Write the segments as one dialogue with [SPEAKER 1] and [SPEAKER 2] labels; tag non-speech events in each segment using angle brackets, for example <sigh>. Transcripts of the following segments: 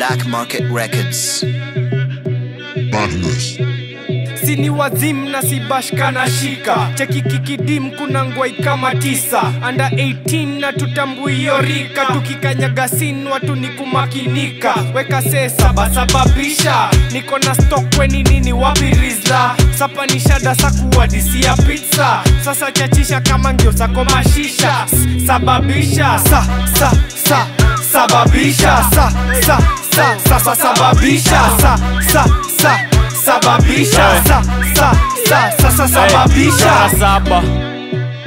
[SPEAKER 1] Black Market Records.
[SPEAKER 2] Madness.
[SPEAKER 3] sini wazim na sibashka na shika. Cheki kikidim kuna ngwai kama tisa. Anda 18 na tutambuio rika. Tukikanyaga sin watu ni kumakinika. Weka see sabasababisha niko na stock weni nini wapirizla sapanishada sakuwadisia pizza. Sasa chachisha kama ngiosako mashisha sababisha. Sa sa sa sababisha. Sa sa sa sa sa sababisha sa sa sa sababisha sa sa sa sa sa sababisha
[SPEAKER 4] saba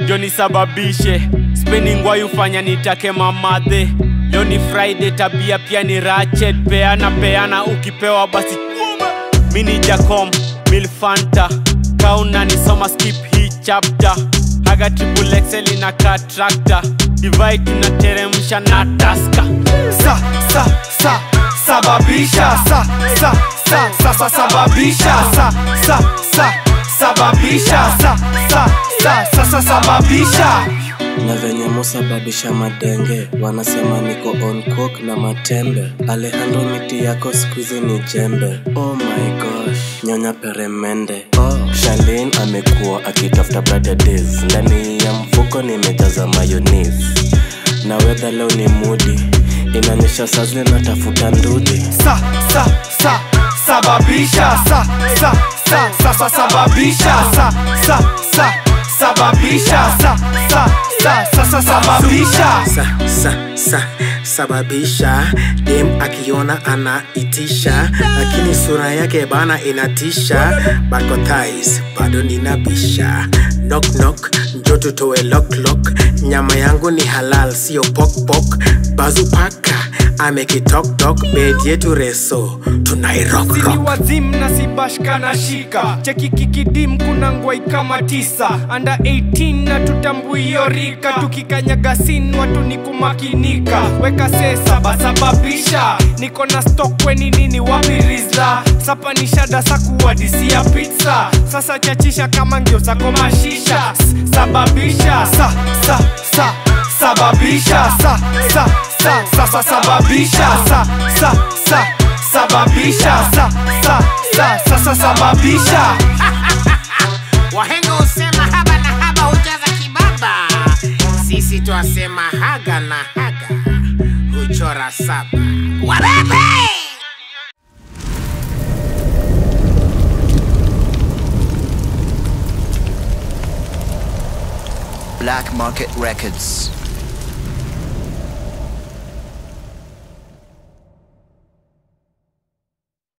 [SPEAKER 4] ndio nisababishe spendi why ufanya nitake mamadhe leo ni friday tabia pia ni ratchet. Peana peana ukipewa basi. Mini jacom milfanta kauna nisoma skip hii chapter. Haga triple excel ina katrakta divai tunateremsha na taska.
[SPEAKER 3] Sa sababisha sa sa sa sa sa sababisha sa sa sa sababisha sa sa sa sa sa sababisha
[SPEAKER 5] na venye musababisha madenge wanasema niko on coke na matembe alejandro miti yako skuizi ni jembe oh my gosh nyonya peremende oh. shalin amekuwa akitafuta brother days ndani ya mfuko nimejaza mayonis na wedha leo ni mudi sazile natafuta ndudi.
[SPEAKER 3] Sa sa sa sababisha. Sa sa sa sa sa sababisha. Sa sa sa sababisha. Sa sa sa sa sa sababisha.
[SPEAKER 6] Sa, sa, sa, sababisha. Dem akiona anaitisha. Lakini sura yake bana inatisha. Bako thais bado ninabisha. Knock knock njo tutoe lock lock. Nyama yangu ni halal sio pokpok bazupaka amekitoktok bed yetu reso.
[SPEAKER 3] Sini wazim na sibashka na shika. Cheki kikidim kuna ngwai kama tisa. Anda 18 na tutambuiyorika tukikanyagasin tukikanyaga sin watu ni kumakinika. Weka see sabasababisha niko na stock weni nini wapi rizla? Sapanishada sakuwadisia pizza. Sasa chachisha kama ngio zako mashisha S- sababisha. Sa sa sa sababisha. Sa sa sa sa sa sababisha sa sa sa sababisha sa sa sa sa sa sababisha. <laughs>
[SPEAKER 6] Wahenga usema haba na haba hujaza kibaba. Sisi twasema haga na haga huchora saba. Wabebe
[SPEAKER 1] Black Market Records.